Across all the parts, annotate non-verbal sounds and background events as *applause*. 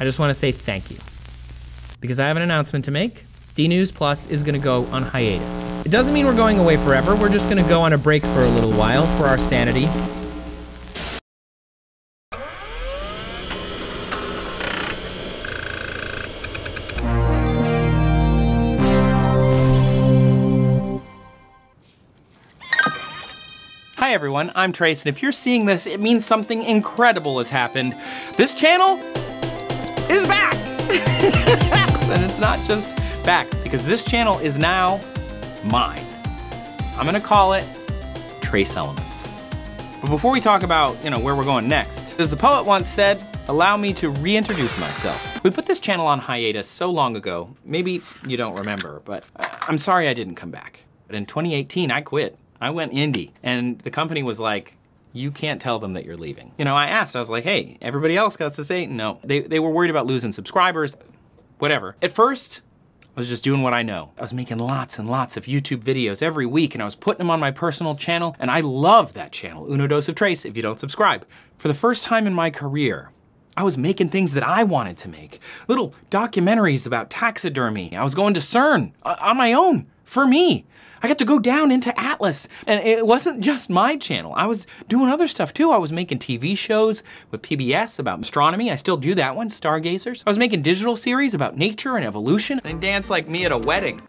I just want to say thank you. Because I have an announcement to make. D News Plus is going to go on hiatus. It doesn't mean we're going away forever. We're just going to go on a break for a little while for our sanity. Hi everyone, I'm Trace, and if you're seeing this, it means something incredible has happened. This channel is back! *laughs* and it's not just back, because this channel is now mine. I'm gonna call it Trace Elements. But before we talk about, you know, where we're going next, as the poet once said, allow me to reintroduce myself. We put this channel on hiatus so long ago, maybe you don't remember, but I'm sorry I didn't come back. But in 2018, I quit. I went indie, and the company was like, you can't tell them that you're leaving. You know, I asked, I was like, hey, everybody else got to say no. They, they were worried about losing subscribers, whatever. At first, I was just doing what I know. I was making lots and lots of YouTube videos every week and I was putting them on my personal channel and I love that channel, Uno Dos of Trace, if you don't subscribe. For the first time in my career, I was making things that I wanted to make. Little documentaries about taxidermy. I was going to CERN uh, on my own, for me. I got to go down into Atlas. And it wasn't just my channel. I was doing other stuff too. I was making TV shows with PBS about astronomy. I still do that one, Stargazers. I was making digital series about nature and evolution. And dance like me at a wedding.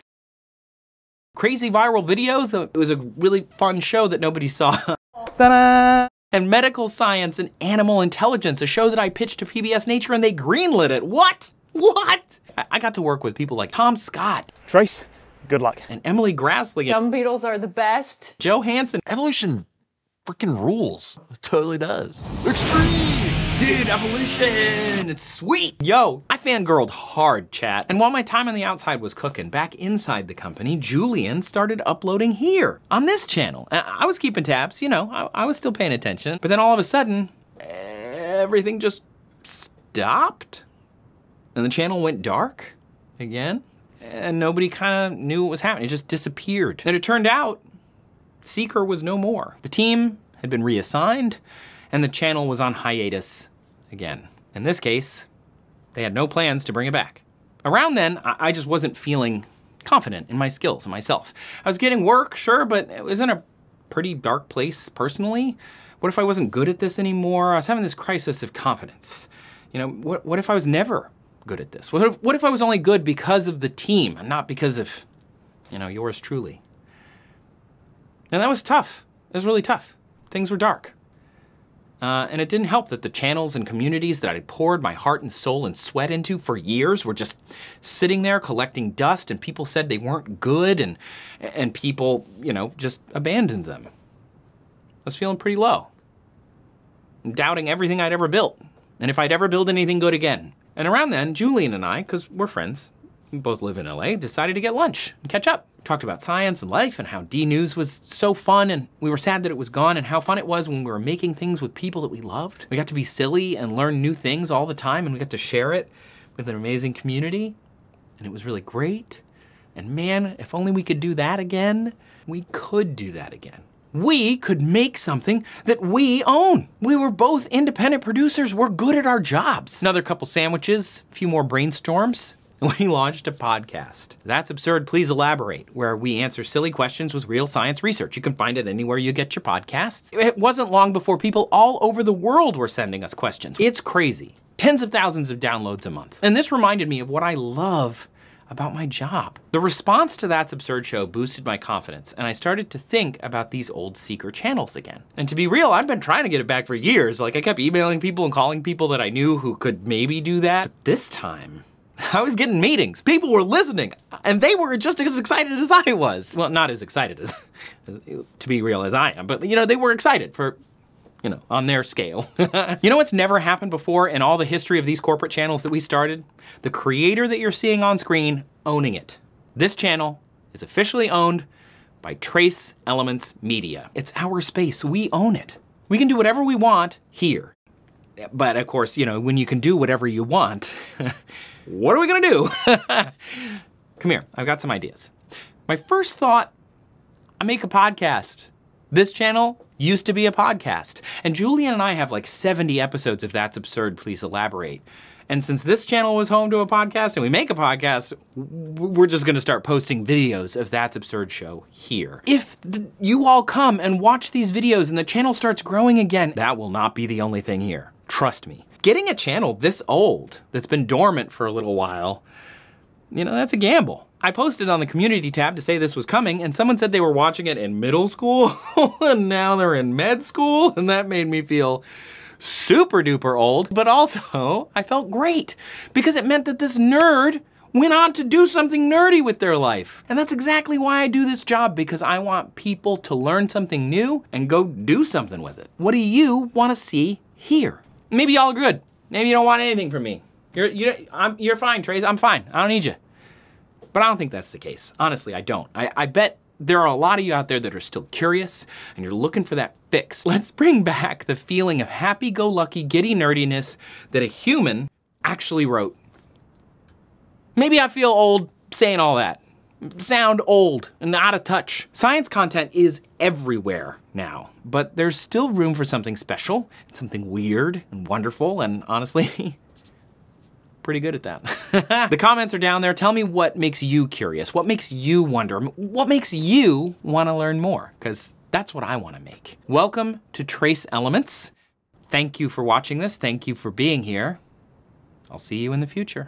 Crazy viral videos. It was a really fun show that nobody saw. *laughs* Ta-da! And medical science and animal intelligence, a show that I pitched to PBS Nature and they greenlit it. What? What? I got to work with people like Tom Scott. Trace, Good luck. And Emily Graslie. Dumb beetles are the best. Joe Hanson. Evolution freaking rules. It totally does. Extreme! Dude, evolution! It's sweet! Yo, I fangirled hard, chat. And while my time on the outside was cooking, back inside the company, Julian started uploading here, on this channel. I was keeping tabs, you know, I, I was still paying attention. But then all of a sudden, everything just stopped. And the channel went dark again and nobody kind of knew what was happening. It just disappeared. And it turned out Seeker was no more. The team had been reassigned and the channel was on hiatus again. In this case, they had no plans to bring it back. Around then, I just wasn't feeling confident in my skills and myself. I was getting work, sure, but it was in a pretty dark place personally. What if I wasn't good at this anymore? I was having this crisis of confidence. You know, what, what if I was never good at this? What if, what if I was only good because of the team and not because of, you know, yours truly? And that was tough. It was really tough. Things were dark. Uh, and it didn't help that the channels and communities that I had poured my heart and soul and sweat into for years were just sitting there collecting dust and people said they weren't good and, and people, you know, just abandoned them. I was feeling pretty low. doubting everything I'd ever built and if I'd ever build anything good again. And around then, Julian and I, because we're friends, we both live in LA, decided to get lunch and catch up. Talked about science and life and how D News was so fun and we were sad that it was gone and how fun it was when we were making things with people that we loved. We got to be silly and learn new things all the time and we got to share it with an amazing community and it was really great. And man, if only we could do that again, we could do that again we could make something that we own. We were both independent producers. We're good at our jobs. Another couple sandwiches, a few more brainstorms, *laughs* and we launched a podcast. That's Absurd, Please Elaborate, where we answer silly questions with real science research. You can find it anywhere you get your podcasts. It wasn't long before people all over the world were sending us questions. It's crazy. Tens of thousands of downloads a month. And this reminded me of what I love about my job. The response to That's Absurd show boosted my confidence, and I started to think about these old Seeker channels again. And to be real, I've been trying to get it back for years. Like I kept emailing people and calling people that I knew who could maybe do that. But this time, *laughs* I was getting meetings. People were listening, and they were just as excited as I was. Well, not as excited as, *laughs* to be real, as I am, but you know, they were excited for you know, on their scale. *laughs* you know what's never happened before in all the history of these corporate channels that we started? The creator that you're seeing on screen owning it. This channel is officially owned by Trace Elements Media. It's our space, we own it. We can do whatever we want here. But of course, you know, when you can do whatever you want, *laughs* what are we gonna do? *laughs* Come here, I've got some ideas. My first thought, I make a podcast. This channel used to be a podcast, and Julian and I have like 70 episodes of That's Absurd, Please Elaborate. And since this channel was home to a podcast and we make a podcast, we're just gonna start posting videos of That's Absurd Show here. If you all come and watch these videos and the channel starts growing again, that will not be the only thing here. Trust me. Getting a channel this old, that's been dormant for a little while, you know, that's a gamble. I posted on the community tab to say this was coming, and someone said they were watching it in middle school, *laughs* and now they're in med school, and that made me feel super duper old, but also I felt great because it meant that this nerd went on to do something nerdy with their life. And that's exactly why I do this job because I want people to learn something new and go do something with it. What do you want to see here? Maybe y'all are good. Maybe you don't want anything from me. You're, you're, I'm, you're fine, Trace. I'm fine. I don't need you. But I don't think that's the case. Honestly, I don't. I, I bet there are a lot of you out there that are still curious and you're looking for that fix. *laughs* Let's bring back the feeling of happy-go-lucky, giddy nerdiness that a human actually wrote. Maybe I feel old saying all that. Sound old and out of touch. Science content is everywhere now, but there's still room for something special, something weird and wonderful, and honestly, *laughs* pretty good at that. *laughs* the comments are down there. Tell me what makes you curious. What makes you wonder? What makes you want to learn more? Because that's what I want to make. Welcome to Trace Elements. Thank you for watching this. Thank you for being here. I'll see you in the future.